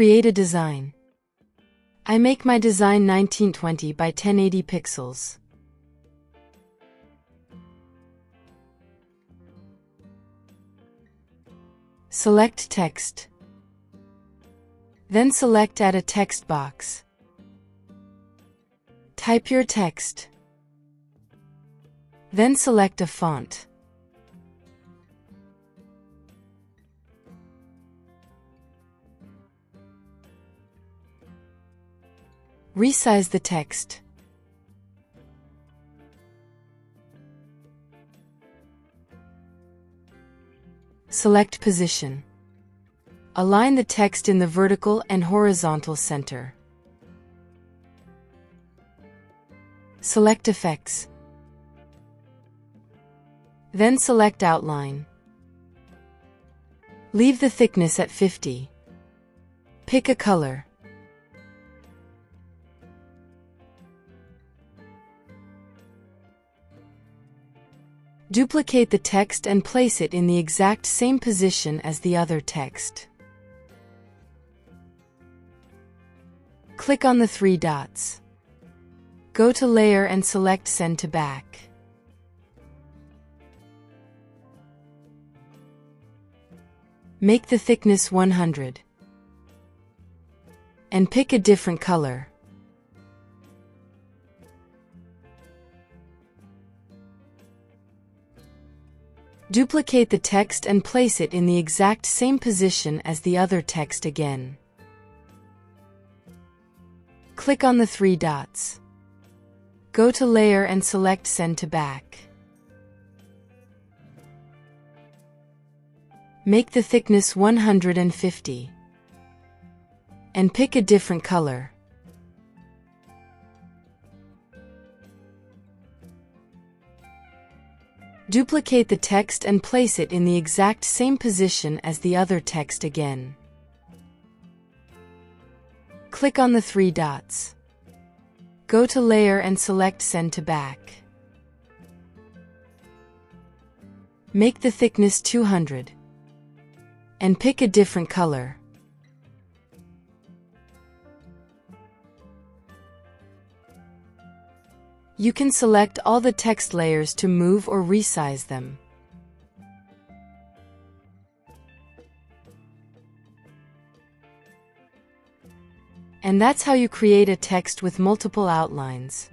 Create a design. I make my design 1920 by 1080 pixels. Select text. Then select Add a text box. Type your text. Then select a font. Resize the text. Select position. Align the text in the vertical and horizontal center. Select Effects. Then select Outline. Leave the thickness at 50. Pick a color. Duplicate the text and place it in the exact same position as the other text. Click on the three dots. Go to Layer and select Send to Back. Make the thickness 100. And pick a different color. Duplicate the text and place it in the exact same position as the other text again. Click on the three dots. Go to Layer and select Send to Back. Make the thickness 150. And pick a different color. Duplicate the text and place it in the exact same position as the other text again. Click on the three dots. Go to Layer and select Send to Back. Make the thickness 200. And pick a different color. You can select all the text layers to move or resize them. And that's how you create a text with multiple outlines.